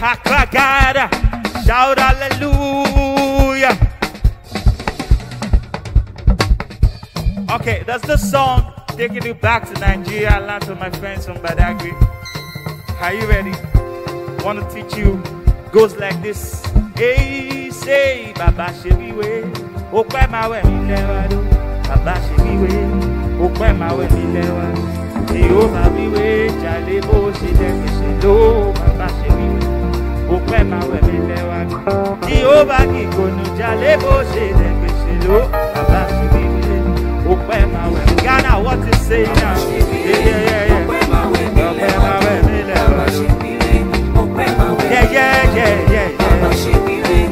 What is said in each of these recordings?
Hakragada. Shout hallelujah. Okay, that's the song taking you back to Nigeria. I learned from my friends from Badagry. Are you ready? Want to teach you. Goes like this. Hey, say, Baba Shebiwe. Okwe mawe mi lewa do. Baba Shebiwe. Okwe mawe mi lewa. Jehovah biwe. Jale bo she deke she lo. Baba Shebiwe. Okwe mawe mi lewa do. Jehovah kikonu. Jale bo she deke she lo. Baba Shebiwe. Okwe mawe. Ghana, what you say now? Yeah, yeah, yeah, yeah. Okwe mawe mi lewa do. Yeah, yeah, yeah, yeah, yeah.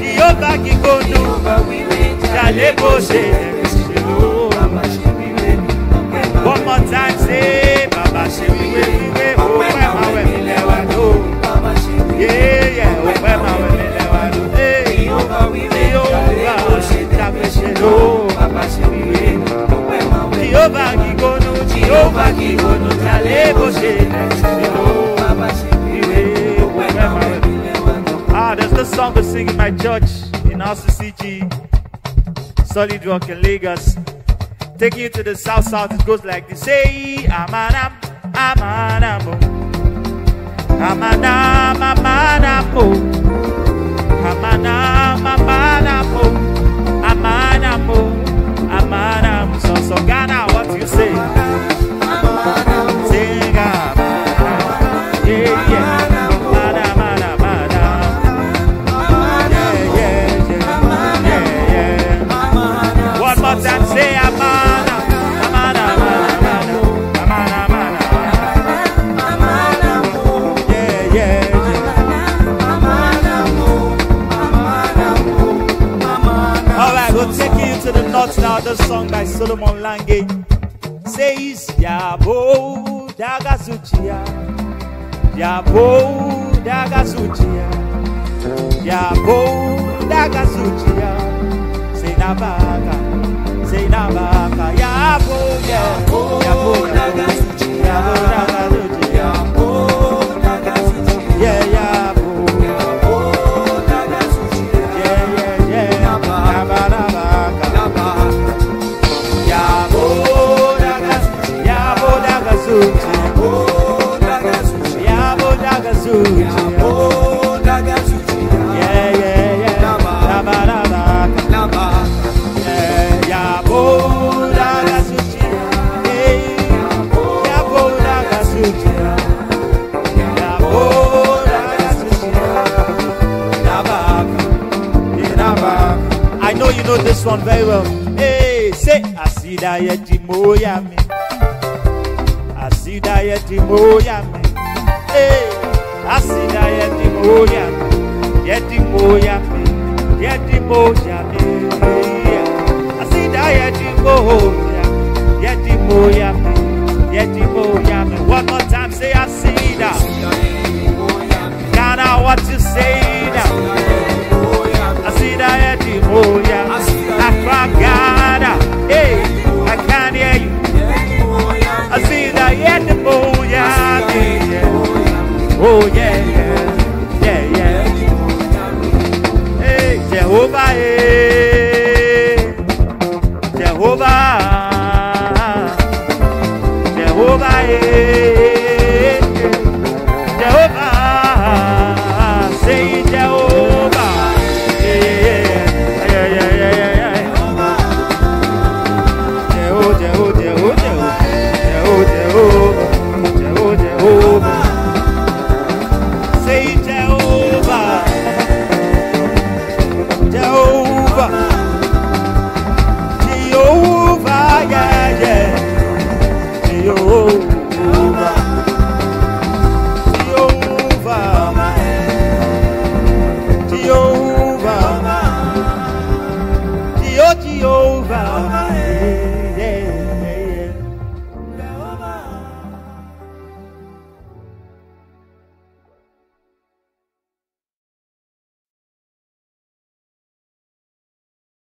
Jehovah kikonu. Jale bo she deke she lo. Ah, there's this song we sing in my church in RCCG, Solid Rock in Lagos. Taking you to the south south, it goes like this. Say, Amanam, Amanamo. Amanam, Amanamo. Amanam, Solomon Lange. Says, Yabo Dagazuchia, Yabo Dagazuchia, Yabo Dagazuchia, say Nabaga, say Nabaga, Yabo, Yabo, Yabo Dagazuchia, asida yeti moyame eh asida yeti moyame yeti moyame yeti moyame asida yeti moyame yeti moyame yeti moyame one more time say see that.